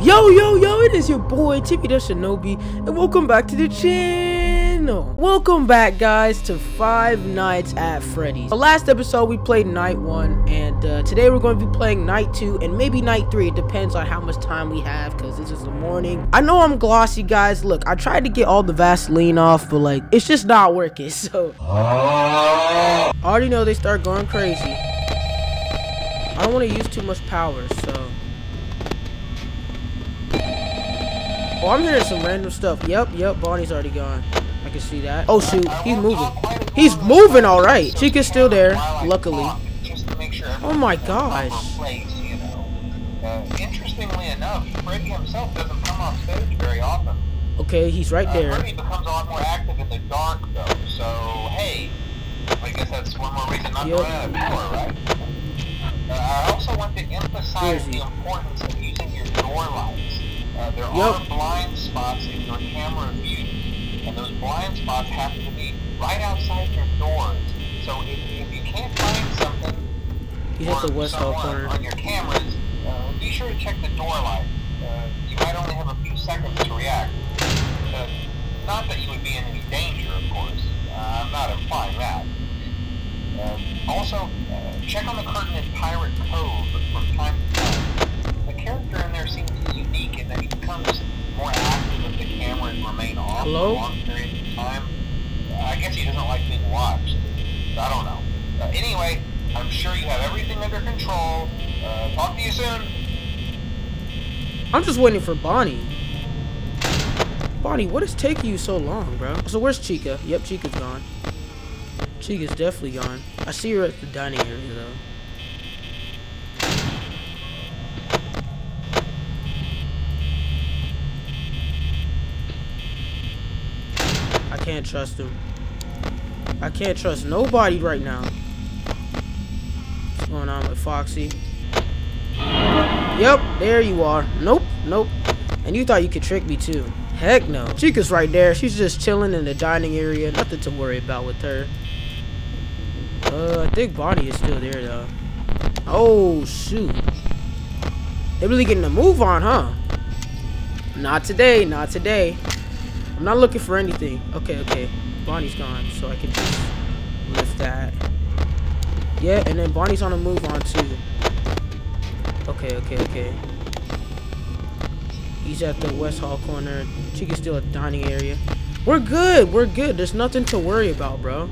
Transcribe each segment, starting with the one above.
Yo, yo, yo, it is your boy, Timi the Shinobi, and welcome back to the channel. Welcome back, guys, to Five Nights at Freddy's. The last episode, we played Night 1, and uh, today we're going to be playing Night 2, and maybe Night 3. It depends on how much time we have, because this is the morning. I know I'm glossy, guys. Look, I tried to get all the Vaseline off, but, like, it's just not working, so... I already know they start going crazy. I don't want to use too much power, so... Oh, I'm hearing some random stuff. Yep, yep, Bonnie's already gone. I can see that. Oh, shoot. He's moving. He's moving all right. Chica's still there, luckily. Oh, my gosh. Interestingly enough, Freddy himself doesn't come off stage very often. Okay, he's right there. Uh, Freddy becomes a lot more active in the dark, though. So, hey, I guess that's one more reason not Yep. to run out of right? Uh, I also want to emphasize Where is he? the importance of using your door lights. Uh, there Yep. are blind spots in your camera view, and those blind spots happen to be right outside your doors. So if, if you can't find something you hit the West Hall corner. on your cameras, uh, be sure to check the door light. Uh, you might only have a few seconds to react. Not that you would be in any danger, of course. Uh, I'm not implying that. Uh, also, uh, check on the curtain in Pirate Cove from time to time. Character in there seems unique in that he becomes more active if the cameras remain off Hello? for long periods of time. I guess he doesn't like being watched. I don't know. Uh, anyway, I'm sure you have everything under control. Uh, talk to you soon. I'm just waiting for Bonnie. Bonnie, what is taking you so long, bro? So where's Chica? Yep, Chica's gone. Chica's definitely gone. I see her at the dining area, though. Can't trust him. I can't trust nobody right now. What's going on with Foxy? Yep, there you are. Nope, nope. And you thought you could trick me too. Heck no. Chica's right there. She's just chilling in the dining area. Nothing to worry about with her. Uh, I think Bonnie is still there though. Oh, shoot. They're really getting a move on, huh? Not today, not today. I'm not looking for anything. Okay, okay. Bonnie's gone, so I can just lift that. Yeah, and then Bonnie's on a move on too. Okay, okay, okay. He's at the West Hall corner. Chica's still the dining area. We're good. We're good. There's nothing to worry about, bro.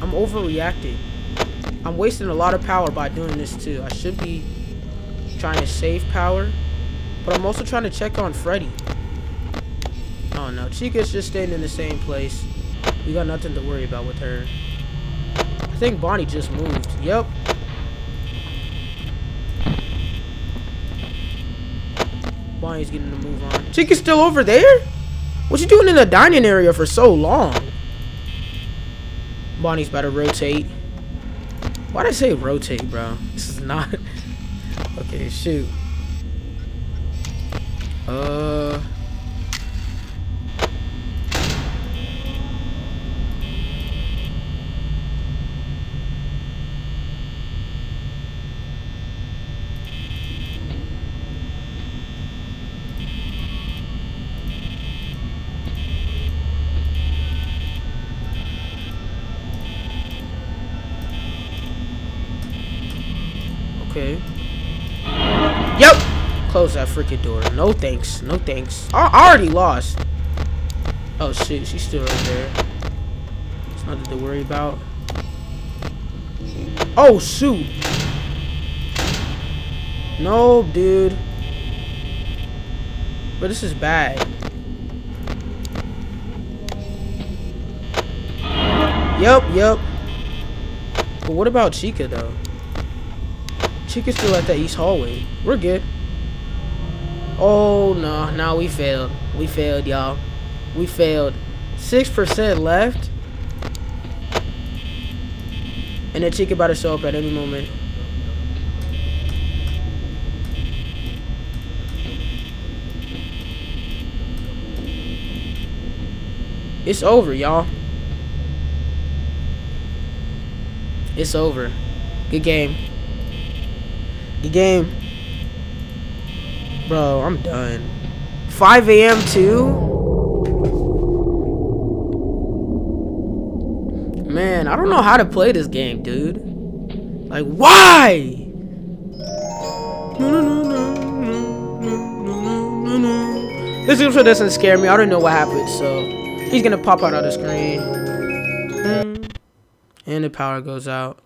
I'm overreacting. I'm wasting a lot of power by doing this too. I should be trying to save power, but I'm also trying to check on Freddy. Oh no, Chica's just staying in the same place. We got nothing to worry about with her. I think Bonnie just moved. Yep, Bonnie's getting the move on. Chica's still over there? What you doing in the dining area for so long? Bonnie's about to rotate. Why'd I say rotate, bro? This is not... okay, shoot. Uh... Okay. Yep. Close that freaking door. No thanks. No thanks. I, I already lost. Oh shit, she's still right there. It's nothing to worry about. Oh shoot. No, dude. But this is bad. Yep, yep. But what about Chica though? Chica's still at that east hallway. We're good. Oh no, no, we failed. We failed, y'all. We failed. Six percent left. And then Chica about to show up at any moment. It's over, y'all. It's over. Good game. Good game. Bro, I'm done. 5 a.m. too? Man, I don't know how to play this game, dude. Like, why? This intro doesn't scare me. I don't know what happened, so he's gonna pop out of the screen. Hmm. And the power goes out.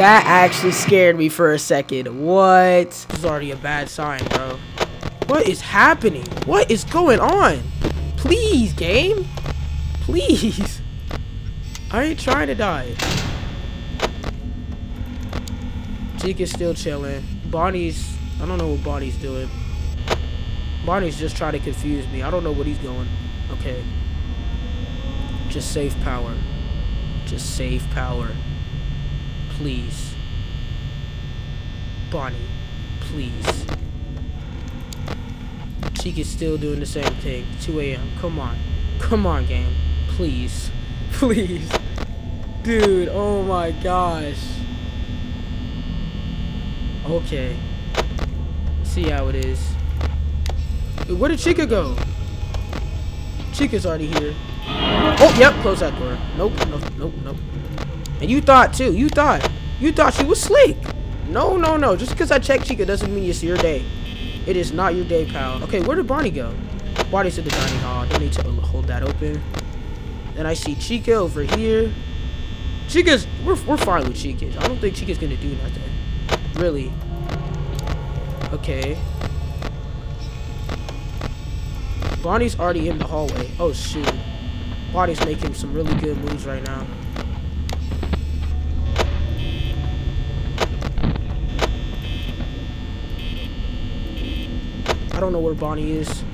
That actually scared me for a second. What? This is already a bad sign, bro. What is happening? What is going on? Please, game. Please. I ain't trying to die. Zeke is still chilling. Bonnie's... I don't know what Bonnie's doing. Bonnie's just trying to confuse me. I don't know what he's going. Okay. Just save power. Just save power. Please. Bonnie. Please. Chica's still doing the same thing. 2 a.m. Come on. Come on, game. Please. Please. Dude, oh my gosh. Okay. See how it is. Where did Chica go? Chica's already here. Oh, yep, close that door. Nope, nope, nope, nope. And you thought too. You thought. You thought she was slick. No, no, no. Just because I checked Chica doesn't mean it's your day. It is not your day, pal. Okay, where did Bonnie go? Bonnie's at the dining hall. Don't need to hold that open. Then I see Chica over here. Chica's, we're, we're fine with Chica. I don't think Chica's gonna do nothing. Really. Okay. Bonnie's already in the hallway. Oh, shoot. Bonnie's making some really good moves right now. I don't know where Bonnie is.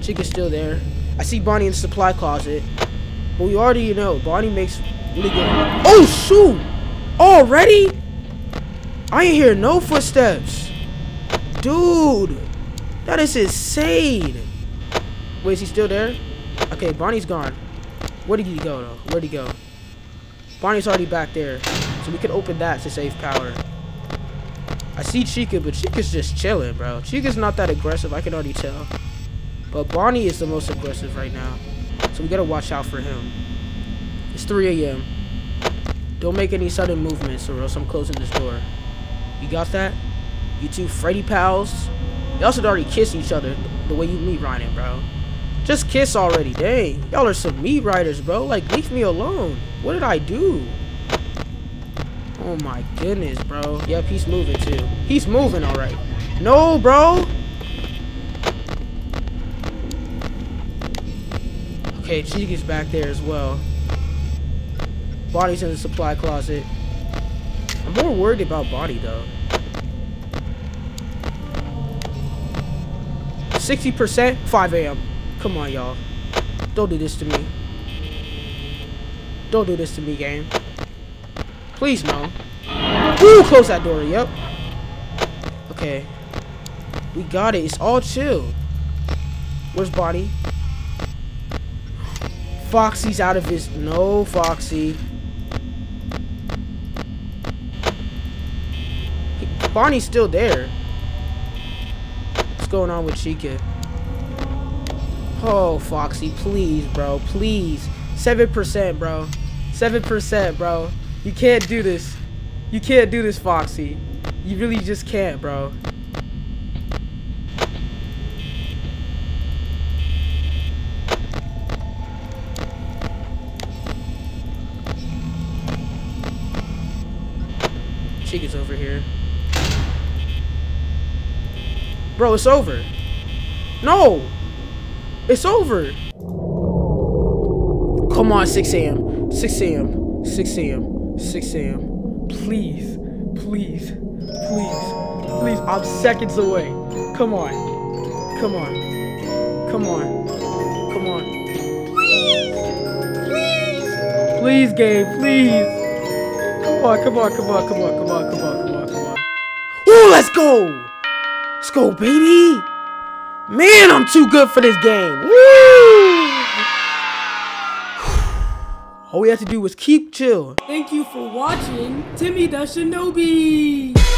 Chica's still there. I see Bonnie in the supply closet. But we already know Bonnie makes really good. Oh shoot! Already? I ain't hear no footsteps. Dude, that is insane. Wait, is he still there? Okay, Bonnie's gone. Where did he go though? Where'd he go? Bonnie's already back there. So we can open that to save power. I see Chica, but Chica's just chilling, bro. Chica's not that aggressive, I can already tell. But Bonnie is the most aggressive right now. So we gotta watch out for him. It's 3 a.m. Don't make any sudden movements or else I'm closing this door. You got that? You two Freddy pals? Y'all should already kiss each other the way you meet Ryan, bro. Just kiss already, dang. Y'all are some meat riders, bro. Like, leave me alone. What did I do? Oh my goodness, bro. Yep, he's moving too. He's moving alright. No, bro. Okay, Chica's back there as well. Bonnie's in the supply closet. I'm more worried about Body, though. 60%, 5 a.m. Come on, y'all. Don't do this to me. Don't do this to me, game. Please, no. Ooh, close that door. Yep. Okay. We got it. It's all chill. Where's Bonnie? Foxy's out of his... No, Foxy. Bonnie's still there. What's going on with Chica? Oh, Foxy, please, bro. Please. 7%, bro. 7%, bro. You can't do this. You can't do this, Foxy. You really just can't, bro. Chica's over here. Bro, it's over. No! It's over! Come on, 6 a.m. 6 a.m. 6 a.m. 6 a.m. Please. Please. Please. Please. I'm seconds away. Come on. Come on. Come on. Come on. Please. Please. Please, Gabe. Please. Come on, come on, come on, come on, come on, come on, come on, come on. Ooh, let's go! Let's go, baby! Man, I'm too good for this game. Woo! All we have to do is keep chill. Thank you for watching Timi the Shinobi.